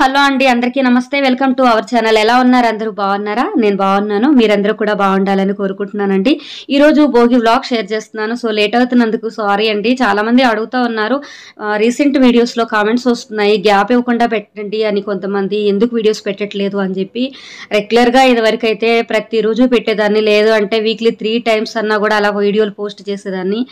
Hello అండి అందరికీ నమస్తే. Welcome to our channel. ఎలా ఉన్నారు? అందరూ బాగున్నారా? నేను బాగున్నాను. మీరందరూ కూడా బాగుండాలని కోరుకుంటున్నానండి. ఈరోజు భోగి వ్లాగ్ షేర్ చేస్తున్నాను. సో లేట్ అవుతున్నందుకు సారీ అండి. చాలామంది అడుగుతూ ఉన్నారు రీసెంట్ వీడియోస్లో కామెంట్స్ వస్తున్నాయి. గ్యాప్ ఇవ్వకుండా పెట్టండి అని కొంతమంది ఎందుకు వీడియోస్ పెట్టట్లేదు అని చెప్పి రెగ్యులర్గా ఇదివరకు అయితే ప్రతిరోజు పెట్టేదాన్ని. లేదు అంటే వీక్లీ త్రీ టైమ్స్ అన్నా కూడా అలా వీడియోలు పోస్ట్ చేసేదాన్ని.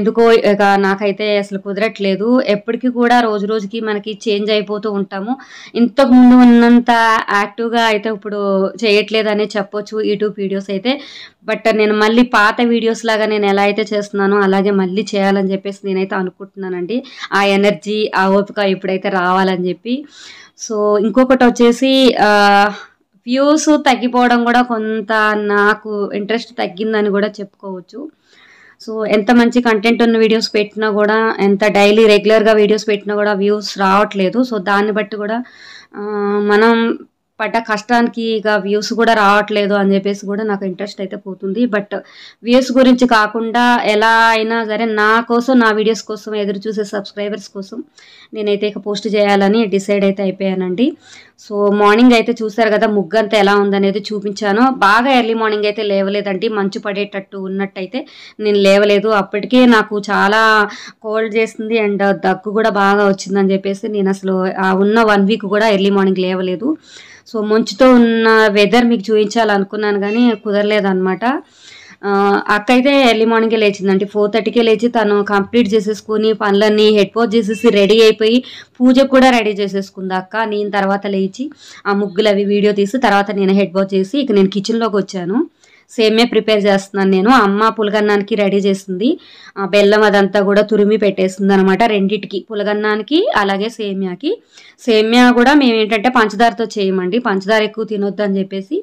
ఎందుకో ఇక నాకైతే అసలు కుదరట్లేదు. ఎప్పటికీ కూడా రోజు రోజుకి మనకి చేంజ్ అయిపోతూ ఉంటాము. ఇంతకు ముందు ఉన్నంత యాక్టివ్గా అయితే ఇప్పుడు చేయట్లేదనే చెప్పొచ్చు యూట్యూబ్ వీడియోస్ అయితే. బట్ నేను మళ్ళీ పాత వీడియోస్ లాగా నేను ఎలా అయితే చేస్తున్నానో అలాగే మళ్ళీ చేయాలని చెప్పేసి నేనైతే అనుకుంటున్నానండి. ఆ ఎనర్జీ ఆ ఓపిక ఇప్పుడైతే రావాలని చెప్పి. సో ఇంకొకటి వచ్చేసి వ్యూస్ తగ్గిపోవడం కూడా కొంత నాకు ఇంట్రెస్ట్ తగ్గిందని కూడా చెప్పుకోవచ్చు. సో ఎంత మంచి కంటెంట్ ఉన్న వీడియోస్ పెట్టినా కూడా ఎంత డైలీ రెగ్యులర్గా వీడియోస్ పెట్టినా కూడా వ్యూస్ రావట్లేదు. సో దాన్ని బట్టి కూడా మనం పడ్డ కష్టానికి ఇక వ్యూస్ కూడా రావట్లేదు అని చెప్పేసి కూడా నాకు ఇంట్రెస్ట్ అయితే పోతుంది. బట్ వ్యూస్ గురించి కాకుండా ఎలా అయినా సరే నా కోసం నా వీడియోస్ కోసం ఎదురు చూసే సబ్స్క్రైబర్స్ కోసం నేనైతే ఇక పోస్ట్ చేయాలని డిసైడ్ అయితే అయిపోయానండి. సో మార్నింగ్ అయితే చూసారు కదా ముగ్గు అంతా ఎలా ఉందనేది చూపించాను. బాగా ఎర్లీ మార్నింగ్ అయితే లేవలేదండి మంచు పడేటట్టు ఉన్నట్టయితే నేను లేవలేదు. అప్పటికే నాకు చాలా కోల్డ్ చేసింది అండ్ దగ్గు కూడా బాగా వచ్చిందని చెప్పేసి నేను అసలు ఆ ఉన్న వన్ వీక్ కూడా ఎర్లీ మార్నింగ్ లేవలేదు. సో మంచుతో ఉన్న వెదర్ మీకు చూపించాలనుకున్నాను కానీ కుదరలేదన్నమాట. ఆ, అక్క అయితే ఎర్లీ మార్నింగే లేచిందండి. ఫోర్ థర్టీకే లేచి తను కంప్లీట్ చేసేసుకుని పనులన్నీ హెడ్ వాష్ చేసేసి రెడీ అయిపోయి పూజకు కూడా రెడీ చేసేసుకుంది అక్క. నేను తర్వాత లేచి ఆ ముగ్గులు అవి వీడియో తీసి తర్వాత నేను హెడ్ వాష్ చేసి ఇక నేను కిచెన్లోకి వచ్చాను. సేమే ప్రిపేర్ చేస్తున్నాను నేను. అమ్మ పులగన్నానికి రెడీ చేసింది. ఆ బెల్లం అదంతా కూడా తురిమి పెట్టేసింది అనమాట రెండింటికి. పులగన్నానికి అలాగే సేమ్యాకి. సేమ్యా కూడా మేము ఏంటంటే పంచదారతో చేయమండి. పంచదార ఎక్కువ తినొద్దు అని చెప్పేసి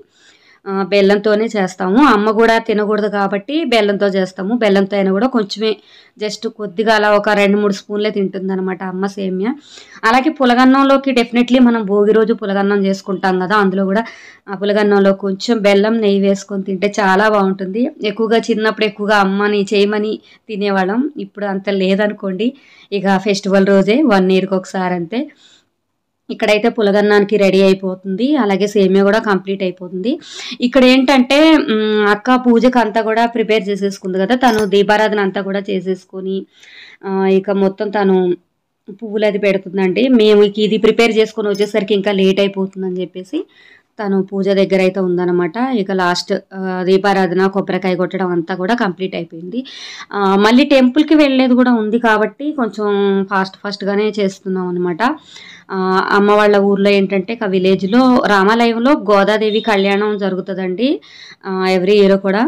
బెల్లంతోనే చేస్తాము. అమ్మ కూడా తినకూడదు కాబట్టి బెల్లంతో చేస్తాము. బెల్లంతో అయినా కూడా కొంచెమే జస్ట్ కొద్దిగా అలా ఒక రెండు మూడు స్పూన్లే తింటుంది అనమాట అమ్మ సేమ్య. అలాగే పులగన్నంలోకి డెఫినెట్లీ మనం భోగి రోజు పులగన్నం చేసుకుంటాం కదా అందులో కూడా ఆ పులగన్నంలో కొంచెం బెల్లం నెయ్యి వేసుకొని తింటే చాలా బాగుంటుంది. ఎక్కువగా చిన్నప్పుడు ఎక్కువగా అమ్మని చేయమని తినేవాళ్ళం. ఇప్పుడు అంత లేదనుకోండి ఇక ఫెస్టివల్ రోజే వన్ ఇయర్కి ఒకసారి అంతే. ఇక్కడైతే పులగన్నానికి రెడీ అయిపోతుంది. అలాగే సేమియా కూడా కంప్లీట్ అయిపోతుంది. ఇక్కడ ఏంటంటే అక్క పూజకు అంతా కూడా ప్రిపేర్ చేసేసుకుంది కదా. తను దీపారాధన అంతా కూడా చేసేసుకొని ఇక మొత్తం తను పువ్వులు అది పెడుతుందండి. మేము ఇక ఇది ప్రిపేర్ చేసుకొని వచ్చేసరికి ఇంకా లేట్ అయిపోతుందని చెప్పేసి తను పూజ దగ్గర అయితే ఉందన్నమాట. ఇక లాస్ట్ దీపారాధన కొబ్బరికాయ కొట్టడం అంతా కూడా కంప్లీట్ అయిపోయింది. మళ్ళీ టెంపుల్కి వెళ్ళేది కూడా ఉంది కాబట్టి కొంచెం ఫాస్ట్ ఫాస్ట్గానే చేస్తున్నాం అనమాట అమ్మ వాళ్ళ ఊర్లో ఏంటంటే ఒక విలేజ్లో రామాలయంలో గోదాదేవి కళ్యాణం జరుగుతుందండి. ఎవ్రీ ఇయర్ కూడా.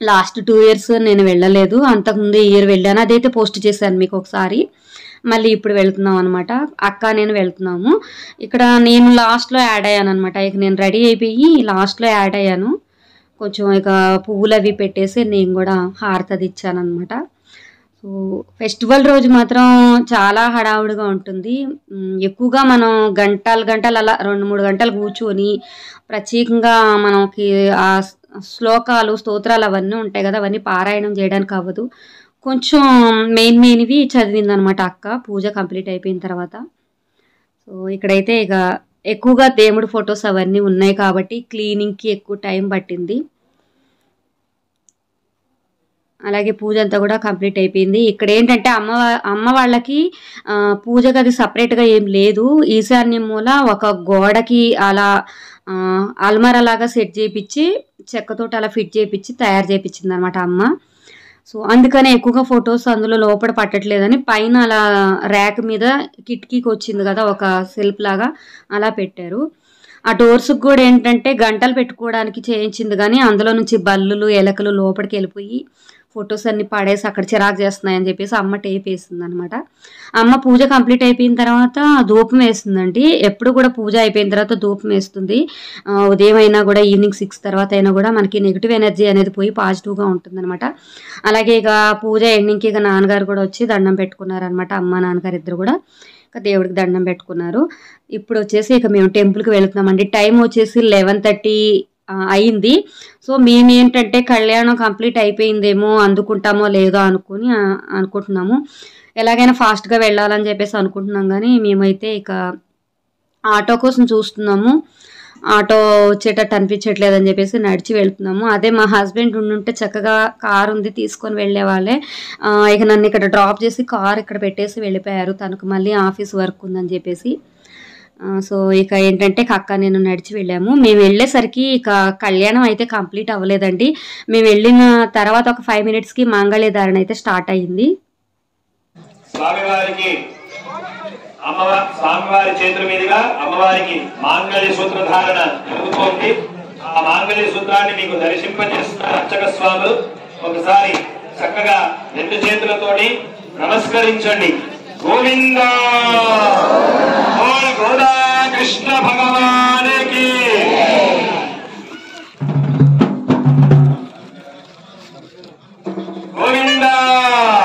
లాస్ట్ టూ ఇయర్స్ నేను వెళ్ళలేదు. అంతకుముందు ఇయర్ వెళ్ళాను. అదైతే పోస్ట్ చేశాను మీకు ఒకసారి. మళ్ళీ ఇప్పుడు వెళ్తున్నాం అనమాట అక్క నేను వెళ్తున్నాము. ఇక్కడ నేను లాస్ట్లో యాడ్ అయ్యాను అనమాట ఇక నేను రెడీ అయిపోయి లాస్ట్లో యాడ్ అయ్యాను. కొంచెం ఇక పువ్వులు అవి పెట్టేసి నేను కూడా హారతది ఇచ్చాను అనమాట సో ఫెస్టివల్ రోజు మాత్రం చాలా హడావుడిగా ఉంటుంది. ఎక్కువగా మనం గంటలు గంటలు అలా రెండు మూడు గంటలు కూర్చొని ప్రత్యేకంగా మనకి ఆ శ్లోకాలు స్తోత్రాలు అవన్నీ ఉంటాయి కదా అవన్నీ పారాయణం చేయడానికి అవ్వదు. కొంచెం మెయిన్ మెయిన్వి చదివిందనమాట అక్క. పూజ కంప్లీట్ అయిపోయిన తర్వాత. సో ఇక్కడైతే ఇక ఎక్కువగా దేవుడి ఫొటోస్ అవన్నీ ఉన్నాయి కాబట్టి క్లీనింగ్కి ఎక్కువ టైం పట్టింది. అలాగే పూజ అంతా కూడా కంప్లీట్ అయిపోయింది. ఇక్కడ ఏంటంటే అమ్మ అమ్మ వాళ్ళకి పూజ గది సపరేట్గా ఏం లేదు. ఈశాన్య మూల ఒక గోడకి అలా అల్మారా లాగా సెట్ చేయించి చెక్కతోటి అలా ఫిట్ చేయించి తయారు చేయించింది అనమాట అమ్మ. సో అందుకనే ఎక్కువగా ఫొటోస్ అందులో లోపల పట్టట్లేదని పైన అలా ర్యాక్ మీద కిటికీకి వచ్చింది కదా ఒక సెల్ఫ్ లాగా అలా పెట్టారు. ఆ డోర్స్కి కూడా ఏంటంటే గంటలు పెట్టుకోవడానికి చేయించింది కానీ అందులో నుంచి బల్లులు ఎలకలు లోపలికి వెళ్ళిపోయి ఫొటోస్ అన్ని పడేసి అక్కడ చిరాకు చేస్తున్నాయని చెప్పేసి అమ్మ టేప్ వేసింది అనమాట అమ్మ పూజ కంప్లీట్ అయిపోయిన తర్వాత ధూపం వేస్తుందండి ఎప్పుడు కూడా పూజ అయిపోయిన తర్వాత ధూపం వేస్తుంది. ఉదయం అయినా కూడా ఈవినింగ్ సిక్స్ తర్వాత అయినా కూడా మనకి నెగిటివ్ ఎనర్జీ అనేది పోయి పాజిటివ్గా ఉంటుందన్నమాట. అలాగే ఇక పూజ ఎండింగ్కి ఇక నాన్నగారు కూడా వచ్చి దండం పెట్టుకున్నారనమాట అమ్మ నాన్నగారు ఇద్దరు కూడా. ఇక దేవుడికి దండం పెట్టుకున్నారు. ఇప్పుడు వచ్చేసి ఇక మేము టెంపుల్కి వెళుతున్నామండి. టైం వచ్చేసి లెవెన్ థర్టీ అయింది. సో మేము ఏంటంటే కళ్యాణం కంప్లీట్ అయిపోయిందేమో అందుకుంటామో లేదో అనుకుని అనుకుంటున్నాము. ఎలాగైనా ఫాస్ట్గా వెళ్ళాలని చెప్పేసి అనుకుంటున్నాం కానీ మేమైతే ఇక ఆటో కోసం చూస్తున్నాము. ఆటో వచ్చేటట్టు అనిపించట్లేదు అని చెప్పేసి నడిచి వెళ్తున్నాము. అదే మా హస్బెండ్ ఉండుంటే చక్కగా కార్ ఉంది తీసుకొని వెళ్ళే వాళ్ళే. ఇక నన్ను ఇక్కడ డ్రాప్ చేసి కార్ ఇక్కడ పెట్టేసి వెళ్ళిపోయారు. తనకు మళ్ళీ ఆఫీస్ వర్క్ ఉందని చెప్పేసి. సో ఇక ఏంటంటే కక్క నేను నడిచి వెళ్ళాము. మేము వెళ్ళేసరికి ఇక కళ్యాణం అయితే కంప్లీట్ అవ్వలేదండి. మేము వెళ్ళిన తర్వాత ఒక ఫైవ్ మినిట్స్కి మాంగళ్య ధారణ అయితే స్టార్ట్ అయ్యింది. స్వామివారికి అమ్మవారి స్వామివారి చేతుల మీదుగా అమ్మవారికి మాంగళ్య సూత్ర ధారణ జరుగుతోంది. ఆ మాంగళ్య సూత్రాన్ని మీకు దర్శింపజేస్తున్న అర్చక స్వాములు ఒకసారి చక్కగా రెండు చేతులతోటి నమస్కరించండి. गोविंद। और गोदा कृष्ण भगवान की। गोविंदा।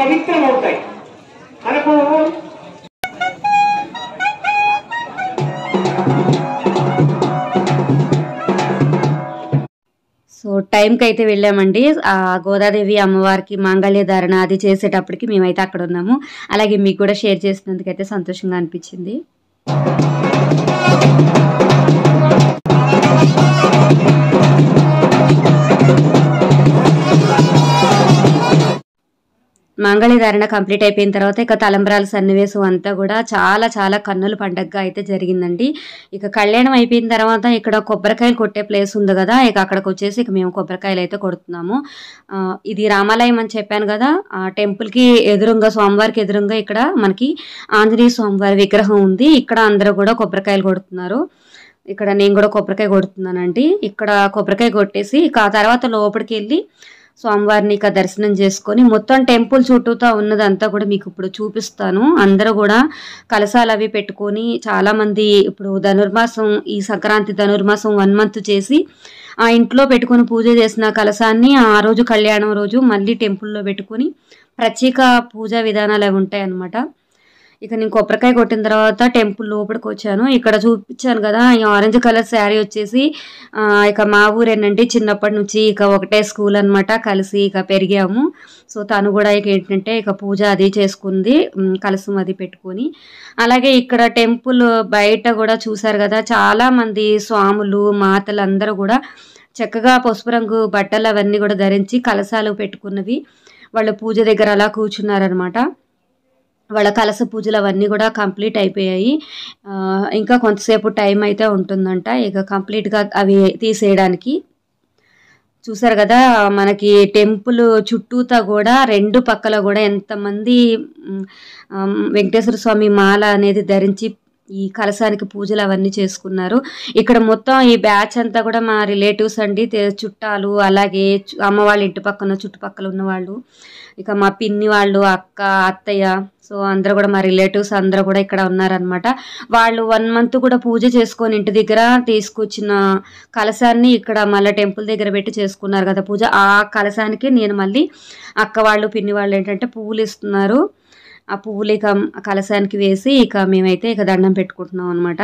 పవిత్రమవుతాయి. మనకు సో టైంకి అయితే వెళ్ళామండి. ఆ గోదాదేవి అమ్మవారికి మాంగళ్య ధారణ అది చేసేటప్పటికి మేమైతే అక్కడ ఉన్నాము. అలాగే మీకు కూడా షేర్ చేసినందుకు అయితే సంతోషంగా అనిపించింది. మంగళధారణ కంప్లీట్ అయిపోయిన తర్వాత ఇక తలంబ్రాల సన్నివేశం అంతా కూడా చాలా చాలా కన్నుల పండగగా అయితే జరిగిందండి. ఇక కళ్యాణం అయిపోయిన తర్వాత ఇక్కడ కొబ్బరికాయలు కొట్టే ప్లేస్ ఉంది కదా ఇక అక్కడికి వచ్చేసి ఇక మేము కొబ్బరికాయలు అయితే కొడుతున్నాము. ఇది రామాలయం అని చెప్పాను కదా ఆ టెంపుల్కి ఎదురుగా స్వామివారికి ఎదురుగా ఇక్కడ మనకి ఆంజనేయ స్వామివారి విగ్రహం ఉంది. ఇక్కడ అందరూ కూడా కొబ్బరికాయలు కొడుతున్నారు. ఇక్కడ నేను కూడా కొబ్బరికాయ కొడుతున్నానండి. ఇక్కడ కొబ్బరికాయ కొట్టేసి ఇక ఆ తర్వాత లోపలికి వెళ్ళి స్వామివారిని ఇక దర్శనం చేసుకొని మొత్తం టెంపుల్ చుట్టూతో ఉన్నదంతా కూడా మీకు ఇప్పుడు చూపిస్తాను. అందరూ కూడా కలశాలు అవి పెట్టుకొని చాలామంది ఇప్పుడు ధనుర్మాసం ఈ సంక్రాంతి ధనుర్మాసం వన్ మంత్ చేసి ఆ ఇంట్లో పెట్టుకొని పూజ చేసిన కలశాన్ని ఆ రోజు కళ్యాణం రోజు మళ్ళీ టెంపుల్లో పెట్టుకొని ప్రత్యేక పూజా విధానాలు అవి ఉంటాయి అన్నమాట ఇక నేను కొబ్బరికాయ కొట్టిన తర్వాత టెంపుల్ లోపలికి వచ్చాను. ఇక్కడ చూపించాను కదా ఈ ఆరెంజ్ కలర్ శారీ వచ్చేసి ఇక మా ఊరేనండి చిన్నప్పటి నుంచి ఇక ఒకటే స్కూల్ అన్నమాట. కలిసి ఇక పెరిగాము. సో తను కూడా ఇక ఏంటంటే ఇక పూజ అది చేసుకుంది కలసం అది పెట్టుకొని. అలాగే ఇక్కడ టెంపుల్ బయట కూడా చూసారు కదా చాలా మంది స్వాములు మాతలు అందరూ కూడా చక్కగా పసుపు రంగు బట్టలు అవన్నీ కూడా ధరించి కలశాలు పెట్టుకున్నవి. వాళ్ళు పూజ దగ్గర అలా కూర్చున్నారనమాట వాళ్ళ కలస పూజలు అవన్నీ కూడా కంప్లీట్ అయిపోయాయి. ఇంకా కొంతసేపు టైం అయితే ఉంటుందంట ఇక కంప్లీట్గా అవి తీసేయడానికి. చూసారు కదా మనకి టెంపుల్ చుట్టూతా కూడా రెండు పక్కల కూడా ఎంతమంది వెంకటేశ్వర స్వామి మాల అనేది ధరించి ఈ కలశానికి పూజలు అవన్నీ చేసుకున్నారు. ఇక్కడ మొత్తం ఈ బ్యాచ్ అంతా కూడా మా రిలేటివ్స్ అండి చుట్టాలు అలాగే అమ్మ వాళ్ళ ఇంటి పక్కన చుట్టుపక్కల ఉన్న వాళ్ళు ఇక మా పిన్ని వాళ్ళు అక్క అత్తయ్య సో అందరూ కూడా మా రిలేటివ్స్ అందరూ కూడా ఇక్కడ ఉన్నారనమాట వాళ్ళు వన్ మంత్ కూడా పూజ చేసుకొని ఇంటి దగ్గర తీసుకొచ్చిన కలశాన్ని ఇక్కడ మళ్ళీ టెంపుల్ దగ్గర పెట్టి చేసుకున్నారు కదా పూజ. ఆ కలశానికి నేను మళ్ళీ అక్క వాళ్ళు పిన్ని వాళ్ళు ఏంటంటే పువ్వులు ఇస్తున్నారు. ఆ పువ్వులు ఇక కలశానికి వేసి ఇక మేమైతే ఇక దండం పెట్టుకుంటున్నాం అనమాట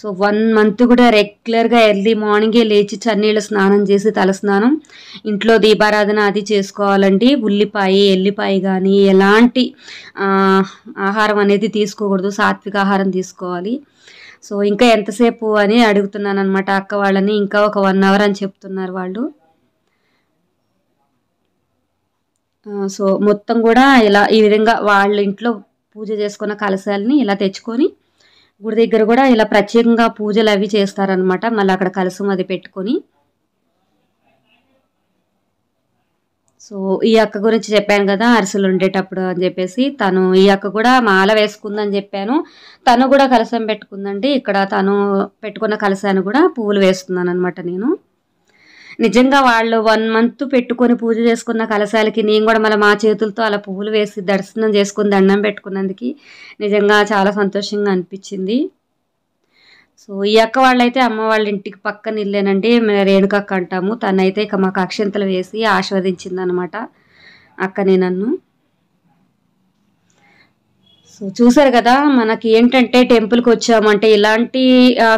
సో వన్ మంత్ కూడా రెగ్యులర్గా ఎర్లీ మార్నింగే లేచి చన్నీళ్ళు స్నానం చేసి తల స్నానం ఇంట్లో దీపారాధన అది చేసుకోవాలండి ఉల్లిపాయ ఎల్లిపాయ కానీ ఎలాంటి ఆహారం అనేది తీసుకోకూడదు సాత్విక ఆహారం తీసుకోవాలి. సో ఇంకా ఎంతసేపు అని అడుగుతున్నాను అనమాట అక్క వాళ్ళని ఇంకా ఒక వన్ అవర్ అని చెప్తున్నారు వాళ్ళు. సో మొత్తం కూడా ఇలా ఈ విధంగా వాళ్ళ ఇంట్లో పూజ చేసుకున్న కలశాలని ఇలా తెచ్చుకొని గుడి దగ్గర కూడా ఇలా ప్రత్యేకంగా పూజలు అవి చేస్తారనమాట మళ్ళీ అక్కడ కలసం అది పెట్టుకొని. సో ఈ అక్క గురించి చెప్పాను కదా అరిసెలు ఉండేటప్పుడు అని చెప్పేసి. తను ఈ అక్క కూడా మాల వేసుకుందని చెప్పాను. తను కూడా కలసం పెట్టుకుందండి. ఇక్కడ తను పెట్టుకున్న కలసాన్ని కూడా పువ్వులు వేస్తున్నాను అనమాట నేను. నిజంగా వాళ్ళు వన్ మంత్ పెట్టుకొని పూజ చేసుకున్న కలశాలకి నేను కూడా మళ్ళీ మా చేతులతో అలా పువ్వులు వేసి దర్శనం చేసుకుని దండం పెట్టుకున్నందుకు నిజంగా చాలా సంతోషంగా అనిపించింది. సో ఈ అక్క వాళ్ళైతే అమ్మ వాళ్ళ ఇంటికి పక్కన ఇల్లేనండి మేము రేణుకక్క అంటాము. తనైతే ఇక మాకు అక్షంతలు వేసి ఆశీర్వదించింది అనమాట నన్ను. సో చూసారు కదా మనకి ఏంటంటే టెంపుల్కి వచ్చామంటే ఇలాంటి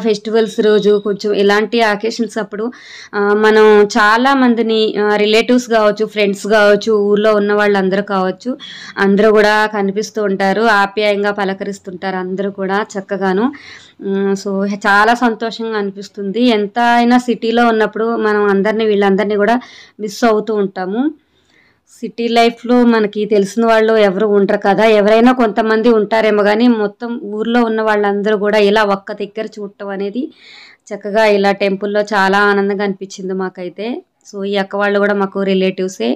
ఫెస్టివల్స్ రోజు కొంచెం ఇలాంటి అకేషన్స్ అప్పుడు మనం చాలా మందిని రిలేటివ్స్ కావచ్చు ఫ్రెండ్స్ కావచ్చు ఊర్లో ఉన్న వాళ్ళందరూ కావచ్చు అందరూ కూడా కనిపిస్తూ ఉంటారు ఆప్యాయంగా పలకరిస్తుంటారు అందరూ కూడా చక్కగాను. సో చాలా సంతోషంగా అనిపిస్తుంది. ఎంత అయినా సిటీలో ఉన్నప్పుడు మనం అందరినీ వీళ్ళందరినీ కూడా మిస్ అవుతూ ఉంటాము. సిటీ లైఫ్లో మనకి తెలిసిన వాళ్ళు ఎవరు ఉండరు కదా. ఎవరైనా కొంతమంది ఉంటారేమో కానీ మొత్తం ఊర్లో ఉన్న వాళ్ళందరూ కూడా ఇలా ఒక్క దగ్గర చూడటం అనేది చక్కగా ఇలా టెంపుల్లో చాలా ఆనందంగా అనిపించింది మాకైతే. సో ఈ అక్క వాళ్ళు కూడా మాకు రిలేటివ్సే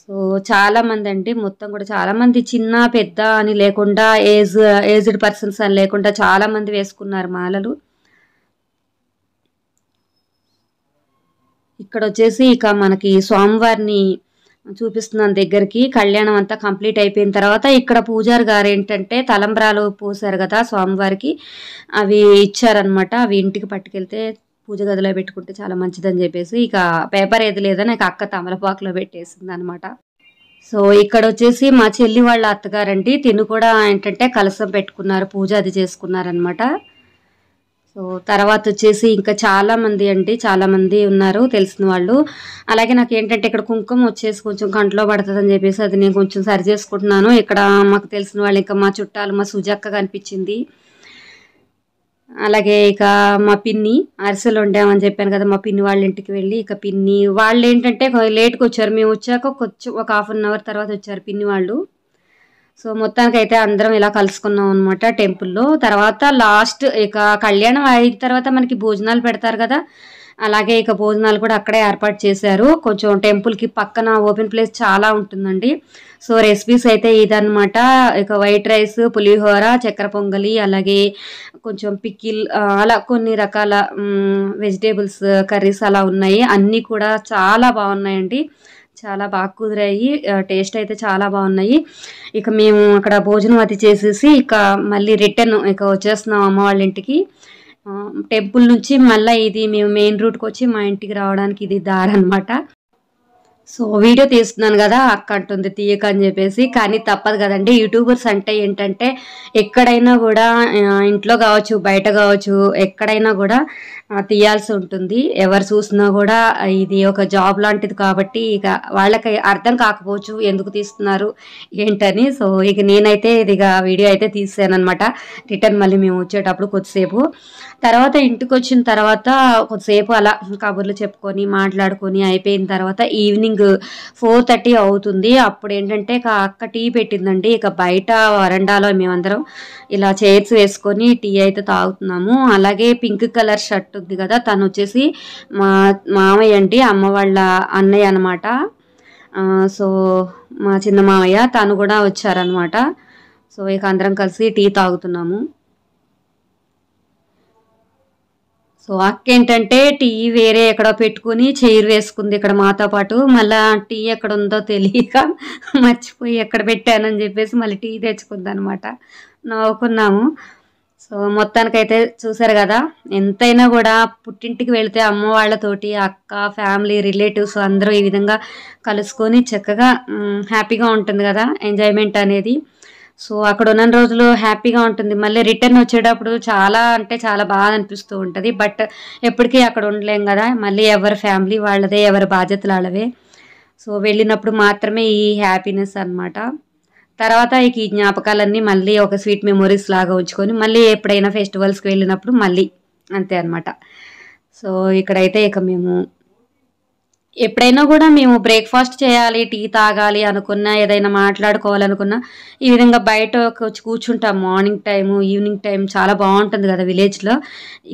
సో చాలామంది అండి. మొత్తం కూడా చాలామంది చిన్న పెద్ద అని లేకుండా ఏజ్ ఏజ్డ్ పర్సన్స్ అని లేకుండా చాలామంది వేసుకున్నారు మాలలు. ఇక్కడ వచ్చేసి ఇక మనకి స్వామివారిని చూపిస్తున్నాను దగ్గరికి. కళ్యాణం అంతా కంప్లీట్ అయిపోయిన తర్వాత ఇక్కడ పూజారి గారు ఏంటంటే తలంబ్రాలు పోసారు కదా స్వామివారికి. అవి ఇచ్చారనమాట అవి ఇంటికి పట్టుకెళ్తే పూజ గదిలో పెట్టుకుంటే చాలా మంచిదని చెప్పేసి ఇక పేపర్ ఏది లేదా నాకు అక్క తమలపాకులో పెట్టేసింది అనమాట సో ఇక్కడ వచ్చేసి మా చెల్లి వాళ్ళ అత్తగారండి. తిను కూడా ఏంటంటే కలసం పెట్టుకున్నారు పూజ అది చేసుకున్నారనమాట సో తర్వాత వచ్చేసి ఇంకా చాలామంది అండి చాలామంది ఉన్నారు తెలిసిన వాళ్ళు. అలాగే నాకు ఏంటంటే ఇక్కడ కుంకుమ వచ్చేసి కొంచెం కంట్లో పడుతుంది అని చెప్పేసి అది నేను కొంచెం సరి చేసుకుంటున్నాను. ఇక్కడ మాకు తెలిసిన వాళ్ళు ఇంకా మా చుట్టాలు మా సుజక్క కనిపించింది. అలాగే ఇక మా పిన్ని అరిసెలు వండామని చెప్పాను కదా మా పిన్ని వాళ్ళ ఇంటికి వెళ్ళి ఇక పిన్ని వాళ్ళు ఏంటంటే లేట్గా వచ్చారు. మేము వచ్చాక కొంచెం ఒక హాఫ్ అన్ అవర్ తర్వాత వచ్చారు పిన్ని వాళ్ళు. సో మొత్తానికి అయితే అందరం ఇలా కలుసుకున్నాం అనమాట టెంపుల్లో. తర్వాత లాస్ట్ ఇక కళ్యాణం అయిన తర్వాత మనకి భోజనాలు పెడతారు కదా. అలాగే ఇక భోజనాలు కూడా అక్కడే ఏర్పాటు చేశారు. కొంచెం టెంపుల్కి పక్కన ఓపెన్ ప్లేస్ చాలా ఉంటుందండి. సో రెసిపీస్ అయితే ఇదన్నమాట. ఇక వైట్ రైస్ పులిహోర చక్కెర పొంగలి అలాగే కొంచెం పిక్కిల్ అలా కొన్ని రకాల వెజిటేబుల్స్ కర్రీస్ అలా ఉన్నాయి. అన్నీ కూడా చాలా బాగున్నాయండి. చాలా బాగా కుదిరాయి. టేస్ట్ అయితే చాలా బాగున్నాయి. ఇక మేము అక్కడ భోజనం అది చేసేసి ఇక మళ్ళీ రిటర్న్ ఇక వచ్చేస్తున్నాం అమ్మ వాళ్ళ ఇంటికి. టెంపుల్ నుంచి మళ్ళీ ఇది మేము మెయిన్ రూట్కి వచ్చి మా ఇంటికి రావడానికి ఇది దారి అనమాట సో వీడియో తీస్తున్నాను కదా అక్క అంటుంది తీయక అని చెప్పేసి. కానీ తప్పదు కదండి యూట్యూబర్స్ అంటే ఏంటంటే ఎక్కడైనా కూడా ఇంట్లో కావచ్చు బయట కావచ్చు ఎక్కడైనా కూడా తీయాల్సి ఉంటుంది. ఎవరు చూసినా కూడా ఇది ఒక జాబ్ లాంటిది కాబట్టి ఇక వాళ్ళకి అర్థం కాకపోవచ్చు ఎందుకు తీస్తున్నారు ఏంటని. సో ఇక నేనైతే ఇదిగ వీడియో అయితే తీసాను అనమాట రిటర్న్ మళ్ళీ మేము వచ్చేటప్పుడు కొద్దిసేపు. తర్వాత ఇంటికి వచ్చిన తర్వాత కొద్దిసేపు అలా కబుర్లు చెప్పుకొని మాట్లాడుకొని అయిపోయిన తర్వాత ఈవినింగ్ ఫోర్ థర్టీ అవుతుంది. అప్పుడు ఏంటంటే ఇక అక్క టీ పెట్టిందండి. ఇక బయట వరండాలో మేమందరం ఇలా చైర్స్ వేసుకొని టీ అయితే తాగుతున్నాము. అలాగే పింక్ కలర్ షర్ట్ ఉంది కదా తను వచ్చేసి మా మామయ్య అండి అమ్మ వాళ్ళ అన్నయ్య అనమాట సో మా చిన్న మామయ్య తను కూడా వచ్చారనమాట సో ఇక అందరం కలిసి టీ తాగుతున్నాము. సో అక్క ఏంటంటే టీ వేరే ఎక్కడో పెట్టుకుని చైర్ వేసుకుంది ఇక్కడ మాతో పాటు. మళ్ళా టీ ఎక్కడ ఉందో తెలియక మర్చిపోయి ఎక్కడ పెట్టానని చెప్పేసి మళ్ళీ టీ తెచ్చుకుందనమాట. నవ్వుకున్నాము. సో మొత్తానికైతే చూసారు కదా ఎంతైనా కూడా పుట్టింటికి వెళితే అమ్మ వాళ్ళతోటి అక్క ఫ్యామిలీ రిలేటివ్స్ అందరూ ఈ విధంగా కలుసుకొని చక్కగా హ్యాపీగా ఉంటుంది కదా ఎంజాయ్మెంట్ అనేది. సో అక్కడ ఉన్న రోజులు హ్యాపీగా ఉంటుంది. మళ్ళీ రిటర్న్ వచ్చేటప్పుడు చాలా అంటే చాలా బాగా అనిపిస్తూ ఉంటుంది. బట్ ఎప్పటికీ అక్కడ ఉండలేం కదా. మళ్ళీ ఎవరి ఫ్యామిలీ వాళ్ళదే ఎవరి బాధ్యతలు వాళ్ళవే. సో వెళ్ళినప్పుడు మాత్రమే ఈ హ్యాపీనెస్ అన్నమాట. తర్వాత ఇక ఈ జ్ఞాపకాలన్నీ మళ్ళీ ఒక స్వీట్ మెమొరీస్ లాగా ఉంచుకొని మళ్ళీ ఎప్పుడైనా ఫెస్టివల్స్కి వెళ్ళినప్పుడు మళ్ళీ అంతే అనమాట సో ఇక్కడైతే ఇక మేము ఎప్పుడైనా కూడా మేము బ్రేక్ఫాస్ట్ చేయాలి టీ తాగాలి అనుకున్నా ఏదైనా మాట్లాడుకోవాలనుకున్నా ఈ విధంగా బయట కూర్చుంటాం. మార్నింగ్ టైము ఈవినింగ్ టైం చాలా బాగుంటుంది కదా విలేజ్లో.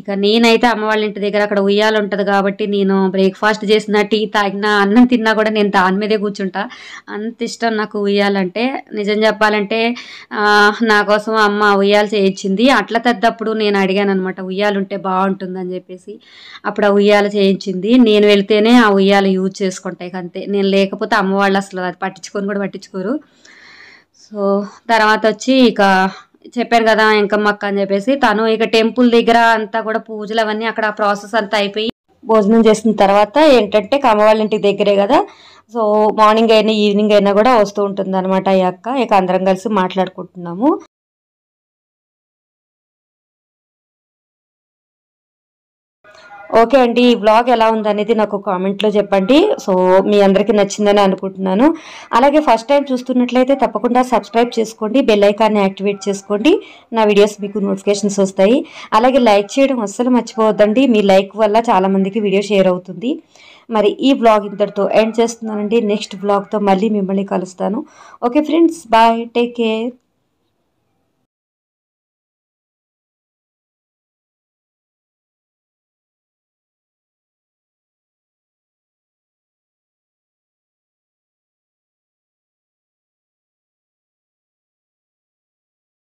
ఇక నేనైతే అమ్మ వాళ్ళ ఇంటి దగ్గర అక్కడ ఉయ్యాలు ఉంటుంది కాబట్టి నేను బ్రేక్ఫాస్ట్ చేసిన టీ తాగినా అన్నం తిన్నా కూడా నేను దాని మీదే కూర్చుంటా. అంత ఇష్టం నాకు ఉయ్యాలంటే. నిజం చెప్పాలంటే నా కోసం అమ్మ ఉయ్యాలు చేయించింది. అట్ల తద్దప్పుడు నేను అడిగాను అనమాట ఉయ్యాలు ఉంటే బాగుంటుందని చెప్పేసి. అప్పుడు ఆ ఉయ్యాల చేయించింది. నేను వెళ్తేనే ఆ ఉయ్యాల యూజ్ చేసుకుంటాయి అంతే. నేను లేకపోతే అమ్మ వాళ్ళు అసలు అది పట్టించుకొని కూడా పట్టించుకోరు. సో తర్వాత వచ్చి ఇక చెప్పాను కదా ఇంకమ్మక్క అని చెప్పేసి తను ఇక టెంపుల్ దగ్గర అంతా కూడా పూజలు అవన్నీ అక్కడ ప్రాసెస్ అంతా అయిపోయి భోజనం చేసిన తర్వాత ఏంటంటే ఇక అమ్మ వాళ్ళ ఇంటి దగ్గరే కదా. సో మార్నింగ్ అయినా ఈవినింగ్ అయినా కూడా వస్తూ ఉంటుంది అనమాట ఈ అక్క. ఇక అందరం కలిసి మాట్లాడుకుంటున్నాము. ఓకే అండి ఈ వ్లాగ్ ఎలా ఉందనేది నాకు కామెంట్లో చెప్పండి. సో మీ అందరికీ నచ్చిందని అనుకుంటున్నాను. అలాగే ఫస్ట్ టైం చూస్తున్నట్లయితే తప్పకుండా సబ్స్క్రైబ్ చేసుకోండి బెల్ ఐకాన్ని యాక్టివేట్ చేసుకోండి. నా వీడియోస్ మీకు నోటిఫికేషన్స్ వస్తాయి. అలాగే లైక్ చేయడం అస్సలు మర్చిపోవద్దండి. మీ లైక్ వల్ల చాలామందికి వీడియో షేర్ అవుతుంది. మరి ఈ వ్లాగ్ ఇంతటితో ఎండ్ చేస్తున్నానండి. నెక్స్ట్ వ్లాగ్తో మళ్ళీ మిమ్మల్ని కలుస్తాను. Okay friends bye take care